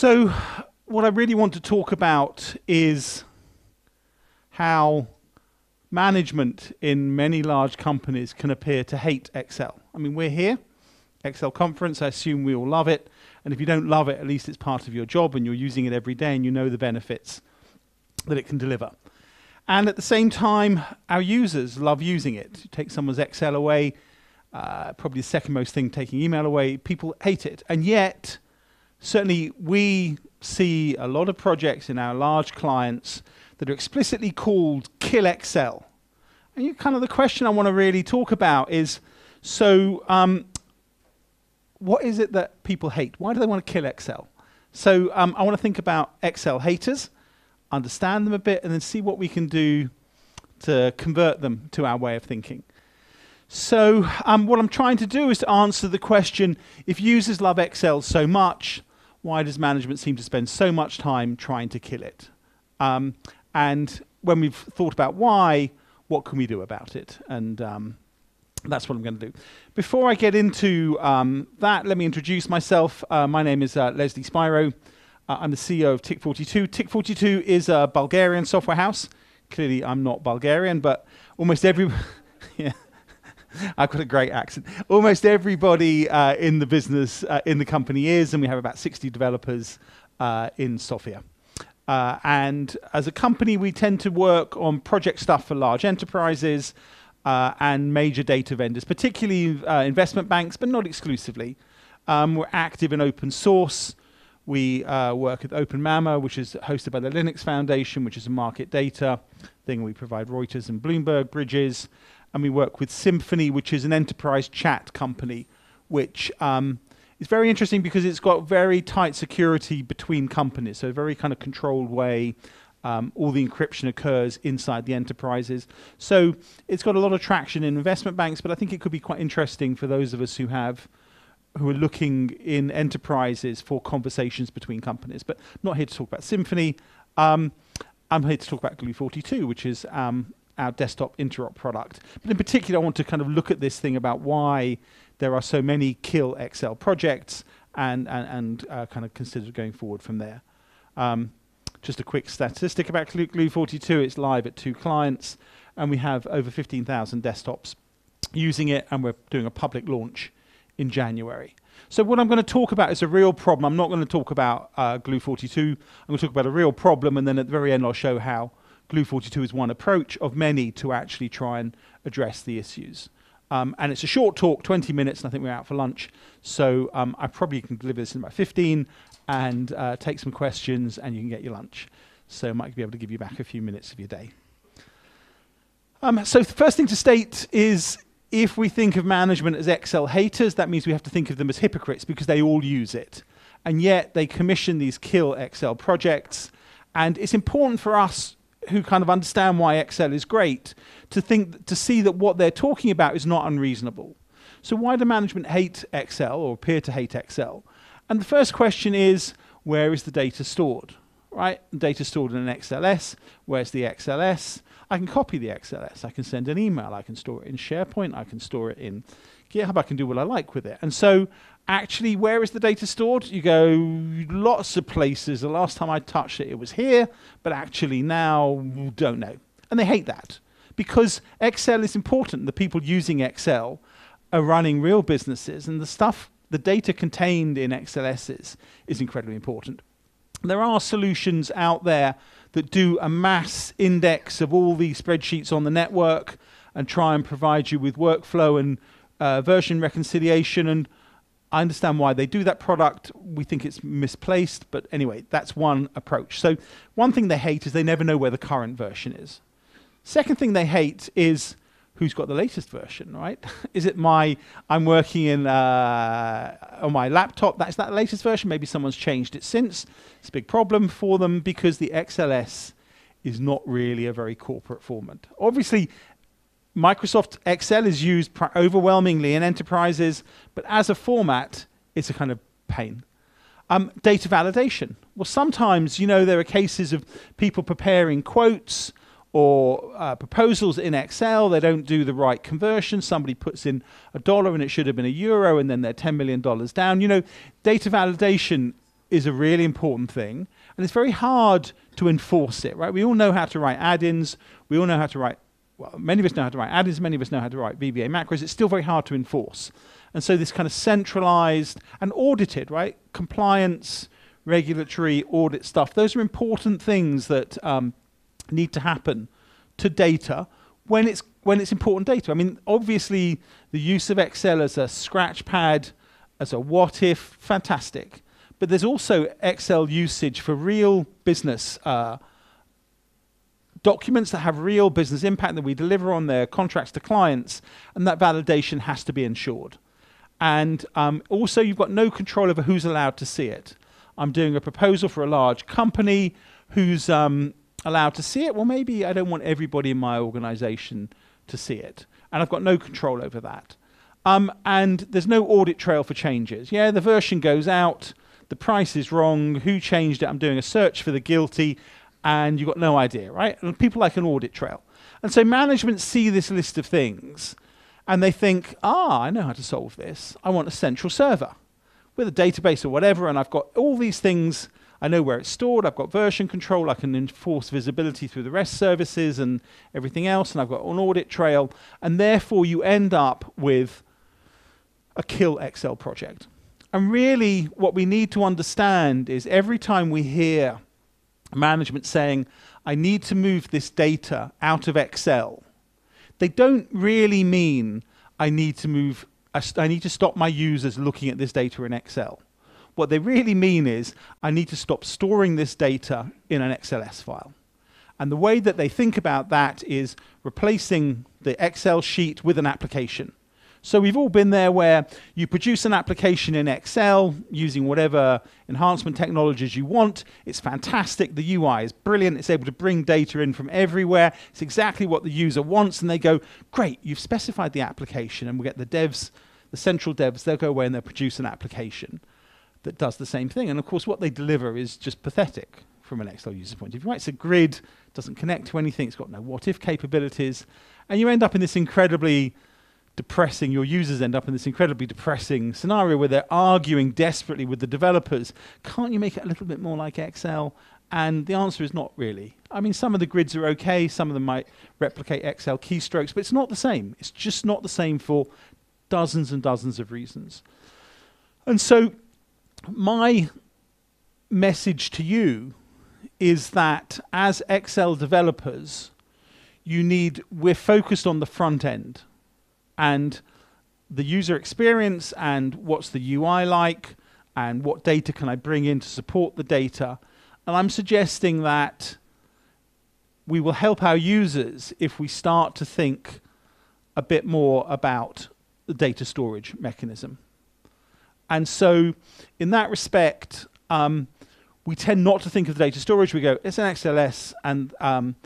So, what I really want to talk about is how management in many large companies can appear to hate Excel. I mean, we're here, Excel conference, I assume we all love it. And if you don't love it, at least it's part of your job and you're using it every day and you know the benefits that it can deliver. And at the same time, our users love using it. You take someone's Excel away, uh, probably the second most thing taking email away, people hate it. And yet, certainly we see a lot of projects in our large clients that are explicitly called Kill Excel. And you, kind of the question I want to really talk about is so, um, what is it that people hate? Why do they want to kill Excel? So, um, I want to think about Excel haters, understand them a bit, and then see what we can do to convert them to our way of thinking. So, um, what I'm trying to do is to answer the question if users love Excel so much, why does management seem to spend so much time trying to kill it? Um, and when we've thought about why, what can we do about it? And um, that's what I'm going to do. Before I get into um, that, let me introduce myself. Uh, my name is uh, Leslie Spiro. Uh, I'm the CEO of Tick42. Tick42 is a Bulgarian software house. Clearly, I'm not Bulgarian, but almost every. I've got a great accent. Almost everybody uh, in the business, uh, in the company is, and we have about 60 developers uh, in Sofia. Uh, and as a company, we tend to work on project stuff for large enterprises uh, and major data vendors, particularly uh, investment banks, but not exclusively. Um, we're active in open source. We work with OpenMAMA, which is hosted by the Linux Foundation, which is a market data thing. We provide Reuters and Bloomberg bridges and we work with Symphony, which is an enterprise chat company, which um, is very interesting because it's got very tight security between companies, so a very kind of controlled way. Um, all the encryption occurs inside the enterprises. So it's got a lot of traction in investment banks, but I think it could be quite interesting for those of us who have who are looking in enterprises for conversations between companies. But not here to talk about Symphony. Um, I'm here to talk about Glue 42, which is um, our desktop interop product. But in particular, I want to kind of look at this thing about why there are so many kill Excel projects and, and, and uh, kind of consider going forward from there. Um, just a quick statistic about Glue 42, it's live at two clients, and we have over 15,000 desktops using it, and we're doing a public launch in January. So what I'm going to talk about is a real problem. I'm not going to talk about uh, Glue 42. I'm going to talk about a real problem, and then at the very end I'll show how Glue 42 is one approach of many to actually try and address the issues. Um, and it's a short talk, 20 minutes, and I think we're out for lunch. So um, I probably can deliver this in about 15 and uh, take some questions, and you can get your lunch. So I might be able to give you back a few minutes of your day. Um, so the first thing to state is if we think of management as Excel haters, that means we have to think of them as hypocrites because they all use it. And yet they commission these kill Excel projects. And it's important for us who kind of understand why Excel is great to think to see that what they're talking about is not unreasonable. So why do management hate Excel or appear to hate Excel? And the first question is where is the data stored? Right? Data stored in an XLS. Where's the XLS? I can copy the XLS. I can send an email. I can store it in SharePoint. I can store it in GitHub. I can do what I like with it. And so actually, where is the data stored? You go lots of places. The last time I touched it, it was here, but actually now, don't know. And they hate that because Excel is important. The people using Excel are running real businesses, and the stuff, the data contained in XLSs is incredibly important. There are solutions out there that do a mass index of all these spreadsheets on the network and try and provide you with workflow and uh, version reconciliation and I understand why they do that product. We think it's misplaced, but anyway, that's one approach. So, one thing they hate is they never know where the current version is. Second thing they hate is who's got the latest version, right? is it my, I'm working in, uh, on my laptop, that's that latest version? Maybe someone's changed it since. It's a big problem for them because the XLS is not really a very corporate format. Obviously, Microsoft Excel is used overwhelmingly in enterprises, but as a format, it's a kind of pain. Um, data validation. Well, sometimes, you know, there are cases of people preparing quotes or uh, proposals in Excel. They don't do the right conversion. Somebody puts in a dollar and it should have been a euro, and then they're $10 million down. You know, data validation is a really important thing, and it's very hard to enforce it, right? We all know how to write add-ins. We all know how to write, well, many of us know how to write add-ins, many of us know how to write VBA macros. It's still very hard to enforce. And so this kind of centralized and audited, right? Compliance, regulatory, audit stuff, those are important things that um, need to happen to data when it's when it's important data. I mean, obviously, the use of Excel as a scratch pad, as a what if, fantastic. But there's also Excel usage for real business uh, documents that have real business impact that we deliver on their contracts to clients, and that validation has to be ensured. And um, also, you've got no control over who's allowed to see it. I'm doing a proposal for a large company who's um, allowed to see it. Well, maybe I don't want everybody in my organization to see it. And I've got no control over that. Um, and there's no audit trail for changes. Yeah, the version goes out, the price is wrong, who changed it? I'm doing a search for the guilty, and you've got no idea, right? And people like an audit trail. And so management see this list of things and they think, ah, I know how to solve this. I want a central server with a database or whatever, and I've got all these things I know where it's stored. I've got version control. I can enforce visibility through the REST services and everything else. And I've got an audit trail. And therefore, you end up with a kill Excel project. And really, what we need to understand is every time we hear management saying, I need to move this data out of Excel, they don't really mean I need to move, I need to stop my users looking at this data in Excel. What they really mean is, I need to stop storing this data in an XLS file. And the way that they think about that is replacing the Excel sheet with an application. So we've all been there where you produce an application in Excel using whatever enhancement technologies you want. It's fantastic. The UI is brilliant. It's able to bring data in from everywhere. It's exactly what the user wants. And they go, great, you've specified the application. And we get the devs, the central devs, they'll go away and they'll produce an application that does the same thing. And of course, what they deliver is just pathetic from an Excel user point of view. Right? It's a grid, doesn't connect to anything, it's got no what if capabilities, and you end up in this incredibly depressing, your users end up in this incredibly depressing scenario where they're arguing desperately with the developers. Can't you make it a little bit more like Excel? And the answer is not really. I mean, some of the grids are okay, some of them might replicate Excel keystrokes, but it's not the same. It's just not the same for dozens and dozens of reasons. And so my message to you is that as Excel developers, you need, we're focused on the front end and the user experience and what's the UI like and what data can I bring in to support the data. And I'm suggesting that we will help our users if we start to think a bit more about the data storage mechanism. And so, in that respect, um, we tend not to think of the data storage. We go, it's an XLS, and um,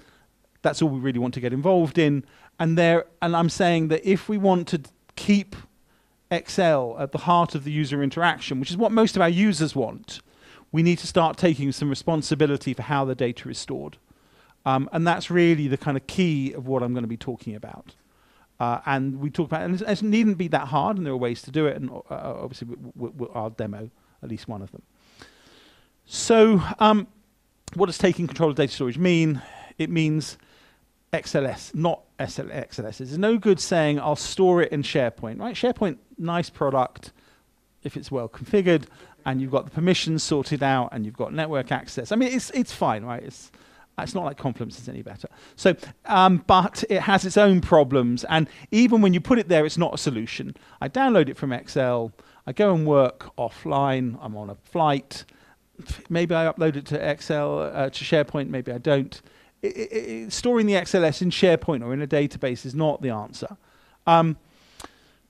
that's all we really want to get involved in. And there, and I'm saying that if we want to keep Excel at the heart of the user interaction, which is what most of our users want, we need to start taking some responsibility for how the data is stored. Um, and that's really the kind of key of what I'm going to be talking about. Uh, and we talk about, and it needn't be that hard, and there are ways to do it, and uh, uh obviously I'll demo at least one of them. So, um, what does taking control of data storage mean? It means XLS, not SL XLS. It's no good saying I'll store it in SharePoint, right? SharePoint, nice product if it's well configured, and you've got the permissions sorted out, and you've got network access. I mean, it's it's fine, right? It's it's not like Confluence is any better. So, um, but it has its own problems, and even when you put it there, it's not a solution. I download it from Excel. I go and work offline. I'm on a flight. Maybe I upload it to Excel uh, to SharePoint. Maybe I don't. It, it, it, storing the XLS in SharePoint or in a database is not the answer. Um,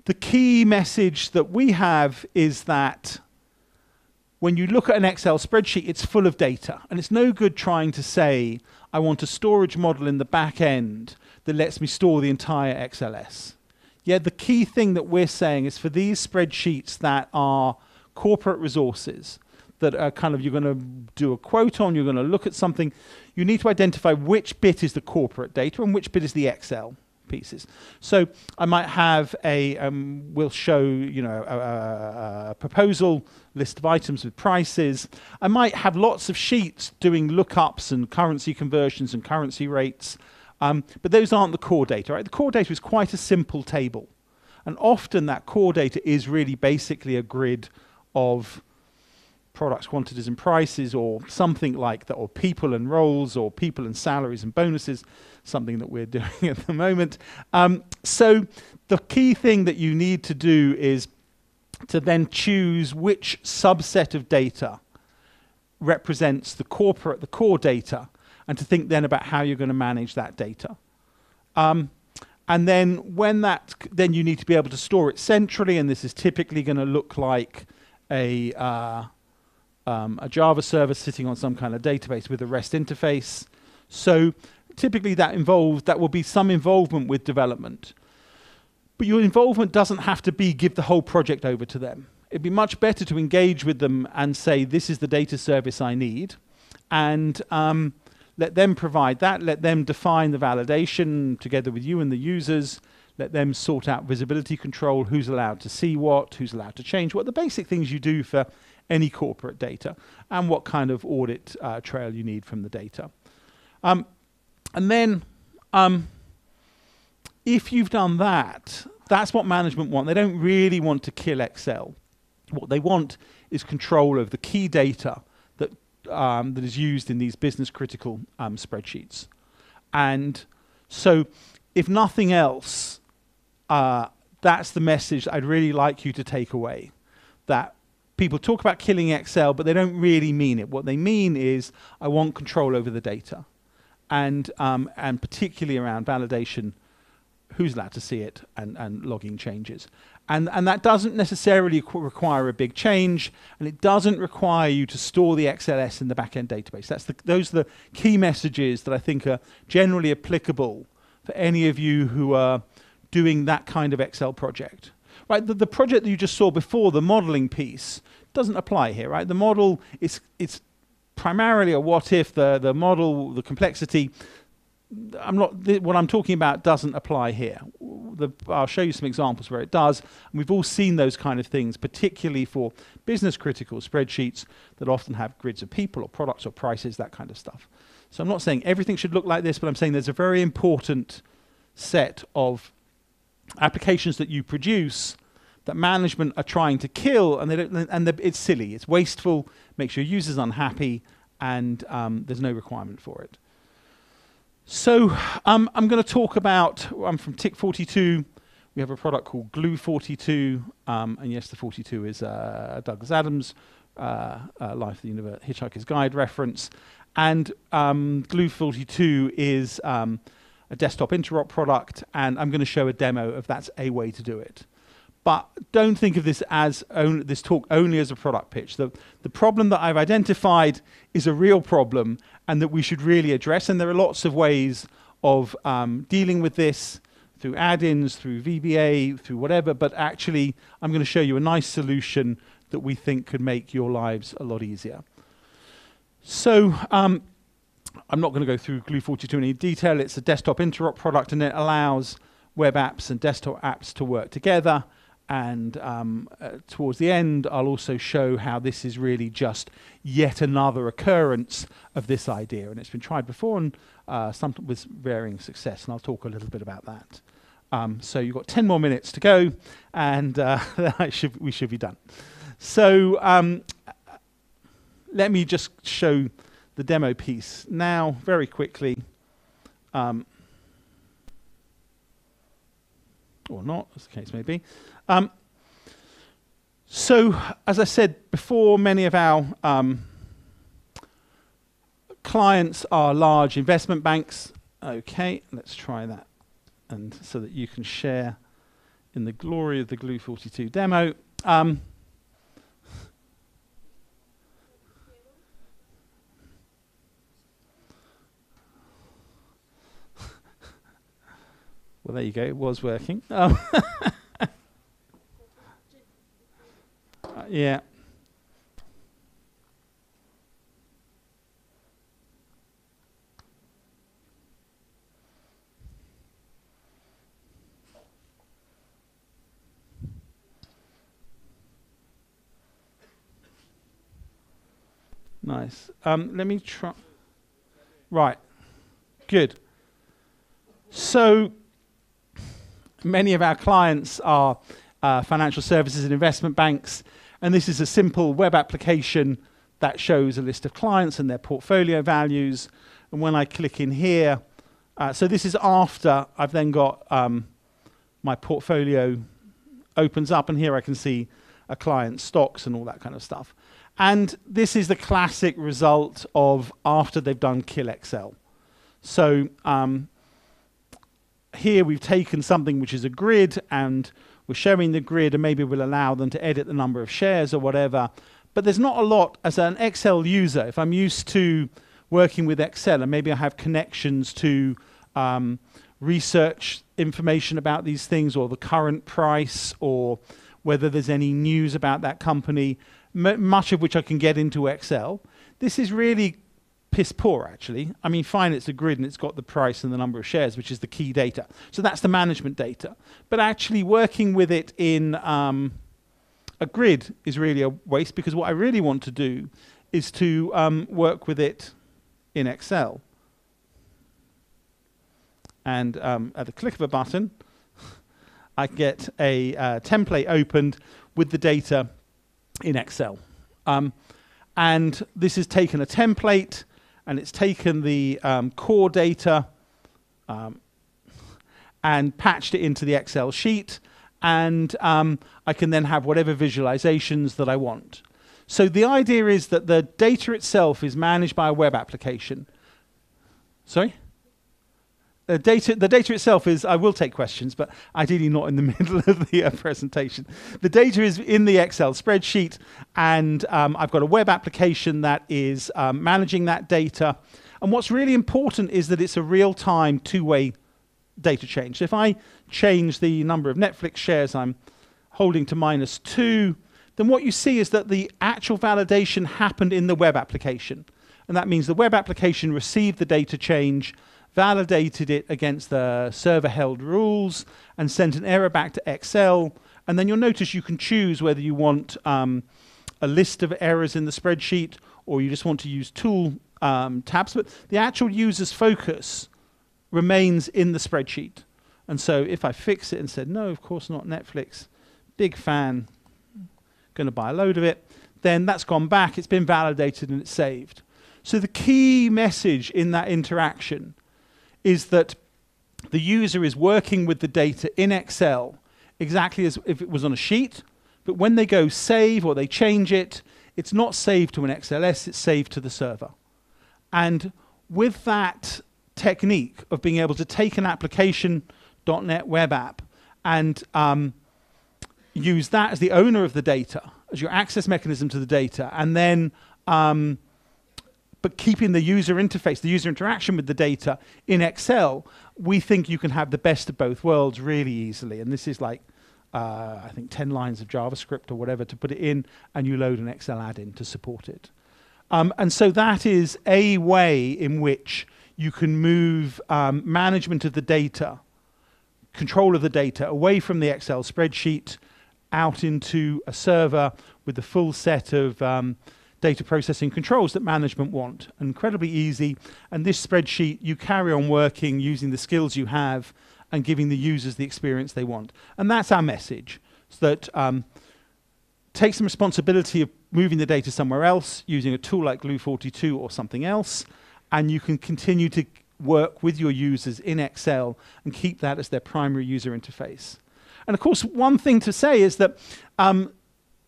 the key message that we have is that when you look at an Excel spreadsheet, it's full of data. And it's no good trying to say, I want a storage model in the back end that lets me store the entire XLS. Yeah, the key thing that we're saying is for these spreadsheets that are corporate resources, that are kind of you're going to do a quote on, you're going to look at something, you need to identify which bit is the corporate data and which bit is the Excel pieces. So I might have a, um, we'll show, you know, a, a, proposal, list of items with prices. I might have lots of sheets doing lookups and currency conversions and currency rates, um, but those aren't the core data, right? The core data is quite a simple table. And often that core data is really basically a grid of products, quantities, and prices, or something like that, or people and roles, or people and salaries and bonuses, something that we're doing at the moment. Um, so the key thing that you need to do is to then choose which subset of data represents the corporate, the core data, and to think then about how you're going to manage that data. Um, and then when that, then you need to be able to store it centrally, and this is typically going to look like a uh, um, a Java server sitting on some kind of database with a REST interface. So typically that involves, that will be some involvement with development. But your involvement doesn't have to be give the whole project over to them. It'd be much better to engage with them and say, this is the data service I need. And um, let them provide that, let them define the validation together with you and the users, let them sort out visibility control, who's allowed to see what, who's allowed to change what, the basic things you do for any corporate data, and what kind of audit uh, trail you need from the data. Um, and then, um, if you've done that, that's what management want. They don't really want to kill Excel. What they want is control of the key data that um, that is used in these business critical um, spreadsheets. And so, if nothing else, uh, that's the message I'd really like you to take away. That people talk about killing Excel, but they don't really mean it. What they mean is, I want control over the data, and um, and particularly around validation, who's allowed to see it, and, and logging changes. And, and that doesn't necessarily require a big change, and it doesn't require you to store the XLS in the backend database. That's the, those are the key messages that I think are generally applicable for any of you who are doing that kind of Excel project. Right, the, the project that you just saw before, the modeling piece, doesn't apply here, right? The model is it's primarily a what if, the, the model, the complexity, I'm not, what I'm talking about doesn't apply here. The, I'll show you some examples where it does. And we've all seen those kind of things, particularly for business critical spreadsheets that often have grids of people or products or prices, that kind of stuff. So I'm not saying everything should look like this, but I'm saying there's a very important set of applications that you produce that management are trying to kill, and they don't, and it's silly, it's wasteful, makes your users unhappy, and um, there's no requirement for it. So um, I'm going to talk about. I'm from Tick42. We have a product called Glue42, um, and yes, the 42 is uh, Douglas Adams' uh, uh, Life of the Universe Hitchhiker's Guide reference, and um, Glue42 is um, a desktop interop product, and I'm going to show a demo of that's a way to do it. But don't think of this as on, this talk only as a product pitch. The, the problem that I've identified is a real problem and that we should really address. And there are lots of ways of um, dealing with this through add-ins, through VBA, through whatever. But actually, I'm going to show you a nice solution that we think could make your lives a lot easier. So um, I'm not going to go through Glue42 in any detail. It's a desktop interop product, and it allows web apps and desktop apps to work together. And um, uh, towards the end, I'll also show how this is really just yet another occurrence of this idea. And it's been tried before, and uh, some with varying success. And I'll talk a little bit about that. Um, so you've got 10 more minutes to go, and uh, should, we should be done. So um, let me just show the demo piece now very quickly. Um, or not, as the case may be. Um, so, as I said before, many of our um, clients are large investment banks. Okay, let's try that, and so that you can share in the glory of the Glue 42 demo. Um, Well, there you go. It was working. Uh, yeah. Nice. Um, let me try. Right. Good. So many of our clients are uh, financial services and investment banks, and this is a simple web application that shows a list of clients and their portfolio values. And when I click in here, uh, so this is after I've then got um, my portfolio opens up, and here I can see a client's stocks and all that kind of stuff. And this is the classic result of after they've done kill Excel. So um, here we've taken something which is a grid and we're showing the grid and maybe we'll allow them to edit the number of shares or whatever. But there's not a lot as an Excel user. If I'm used to working with Excel and maybe I have connections to um, research information about these things or the current price or whether there's any news about that company, much of which I can get into Excel. This is really piss poor, actually. I mean, fine, it's a grid and it's got the price and the number of shares, which is the key data. So that's the management data. But actually, working with it in um, a grid is really a waste because what I really want to do is to um, work with it in Excel. And um, at the click of a button, I get a uh, template opened with the data in Excel. Um, and this has taken a template and it's taken the um, core data um, and patched it into the Excel sheet. And um, I can then have whatever visualizations that I want. So the idea is that the data itself is managed by a web application. Sorry? The data, the data itself is, I will take questions, but ideally not in the middle of the uh, presentation. The data is in the Excel spreadsheet, and um, I've got a web application that is um, managing that data. And what's really important is that it's a real-time, two-way data change. So if I change the number of Netflix shares I'm holding to minus two, then what you see is that the actual validation happened in the web application. And that means the web application received the data change, validated it against the server held rules, and sent an error back to Excel. And then you'll notice you can choose whether you want um, a list of errors in the spreadsheet or you just want to use tool um, tabs. But the actual user's focus remains in the spreadsheet. And so if I fix it and said, no, of course not Netflix, big fan, going to buy a load of it, then that's gone back, it's been validated and it's saved. So the key message in that interaction is that the user is working with the data in Excel exactly as if it was on a sheet, but when they go save or they change it, it's not saved to an XLS, it's saved to the server. And with that technique of being able to take an application .NET web app and um, use that as the owner of the data, as your access mechanism to the data, and then um, but keeping the user interface, the user interaction with the data in Excel, we think you can have the best of both worlds really easily. And this is like, uh, I think, 10 lines of JavaScript or whatever to put it in, and you load an Excel add-in to support it. Um, and so that is a way in which you can move um, management of the data, control of the data, away from the Excel spreadsheet out into a server with the full set of um, data processing controls that management want. Incredibly easy. And this spreadsheet, you carry on working using the skills you have and giving the users the experience they want. And that's our message. So that um, take some responsibility of moving the data somewhere else using a tool like Glue42 or something else, and you can continue to work with your users in Excel and keep that as their primary user interface. And of course, one thing to say is that um,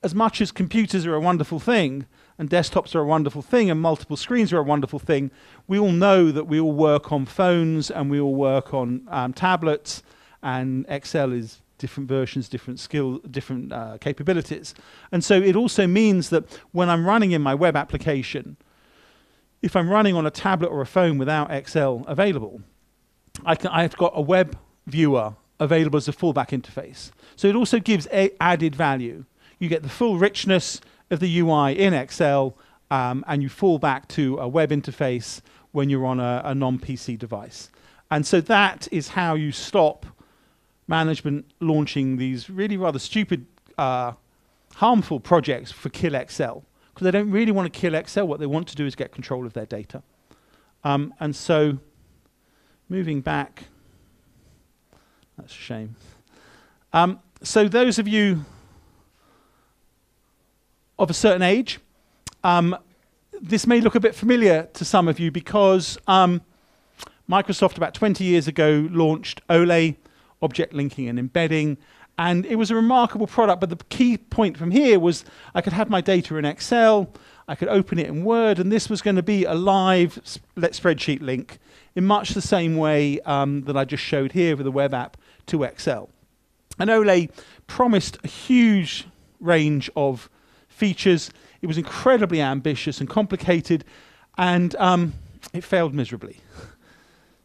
as much as computers are a wonderful thing, and desktops are a wonderful thing and multiple screens are a wonderful thing, we all know that we all work on phones and we all work on um, tablets, and Excel is different versions, different skill, different uh, capabilities. And so it also means that when I'm running in my web application, if I'm running on a tablet or a phone without Excel available, I can, I've got a web viewer available as a fallback interface. So it also gives added value. You get the full richness of the UI in Excel, um, and you fall back to a web interface when you're on a, a non-PC device. And so that is how you stop management launching these really rather stupid, uh, harmful projects for Kill Excel. because they don't really want to kill Excel. What they want to do is get control of their data. Um, and so, moving back, that's a shame. Um, so, those of you of a certain age, um, this may look a bit familiar to some of you because um, Microsoft, about 20 years ago, launched OLE, Object Linking and Embedding, and it was a remarkable product. But the key point from here was I could have my data in Excel, I could open it in Word, and this was going to be a live spreadsheet link in much the same way um, that I just showed here with the web app to Excel. And OLE promised a huge range of features. It was incredibly ambitious and complicated, and um, it failed miserably.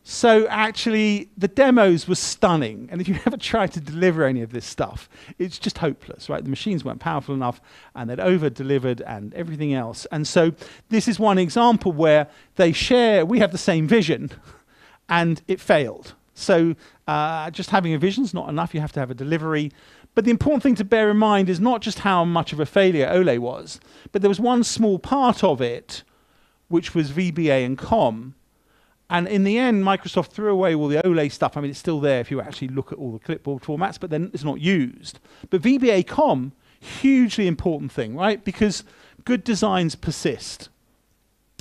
So actually, the demos were stunning. And if you ever try to deliver any of this stuff, it's just hopeless, right? The machines weren't powerful enough, and they'd over-delivered and everything else. And so this is one example where they share, we have the same vision, and it failed. So uh, just having a vision is not enough. You have to have a delivery. But the important thing to bear in mind is not just how much of a failure OLE was, but there was one small part of it, which was VBA and COM. And in the end, Microsoft threw away all the OLE stuff. I mean, it's still there if you actually look at all the clipboard formats, but then it's not used. But VBA COM, hugely important thing, right? Because good designs persist.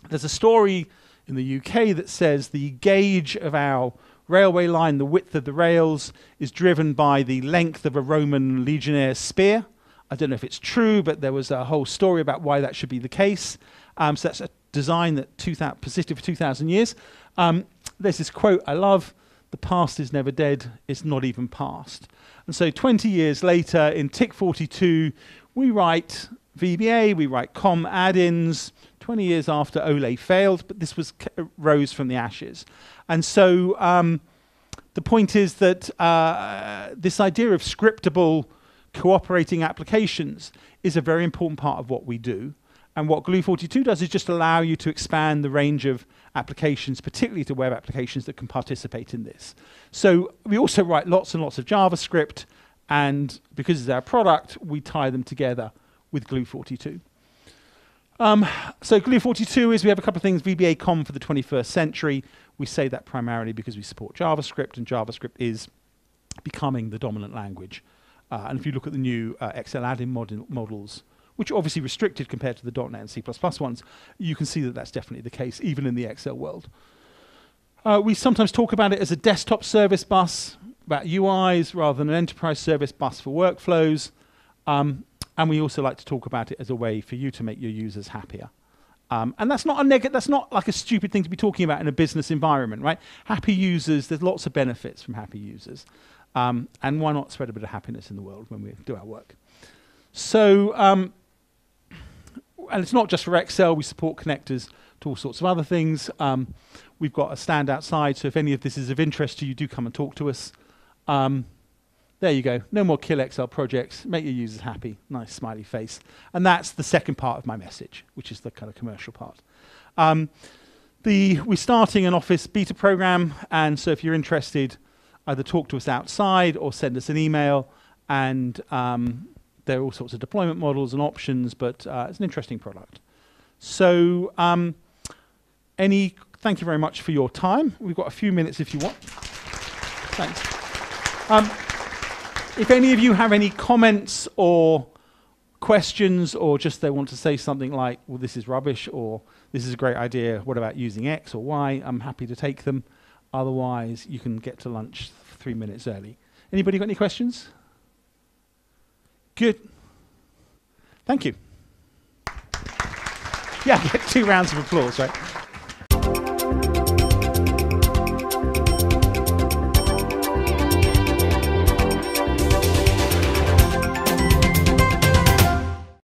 There's a story in the UK that says the gauge of our railway line, the width of the rails, is driven by the length of a Roman legionnaire's spear. I don't know if it's true, but there was a whole story about why that should be the case. Um, so that's a design that persisted for 2,000 years. Um, there's this quote I love the past is never dead, it's not even past. And so 20 years later, in Tick 42, we write VBA, we write COM add ins, 20 years after OLE failed, but this was rose from the ashes. And so um, the point is that uh, this idea of scriptable cooperating applications is a very important part of what we do. And what Glue42 does is just allow you to expand the range of applications, particularly to web applications that can participate in this. So we also write lots and lots of JavaScript, and because it's our product, we tie them together with Glue42. Um, so Glue42 is we have a couple of things, VBA COM for the 21st century. We say that primarily because we support JavaScript, and JavaScript is becoming the dominant language. Uh, and if you look at the new uh, Excel add-in mod models, which are obviously restricted compared to the .NET and C++ ones, you can see that that's definitely the case, even in the Excel world. Uh, we sometimes talk about it as a desktop service bus, about UIs rather than an enterprise service bus for workflows. Um, and we also like to talk about it as a way for you to make your users happier. Um, and that's not a negative, that's not like a stupid thing to be talking about in a business environment, right? Happy users, there's lots of benefits from happy users. Um, and why not spread a bit of happiness in the world when we do our work? So, um, and it's not just for Excel, we support connectors to all sorts of other things. Um, we've got a stand outside, so if any of this is of interest to you, do come and talk to us. Um, there you go. No more kill Excel projects. Make your users happy. Nice smiley face. And that's the second part of my message, which is the kind of commercial part. Um, the, we're starting an Office beta program, and so if you're interested, either talk to us outside or send us an email. And um, there are all sorts of deployment models and options, but uh, it's an interesting product. So, um, any thank you very much for your time. We've got a few minutes if you want. Thanks. If any of you have any comments or questions, or just they want to say something like, well, this is rubbish, or this is a great idea, what about using X or Y, I'm happy to take them. Otherwise, you can get to lunch three minutes early. Anybody got any questions? Good. Thank you. Yeah, get two rounds of applause, right?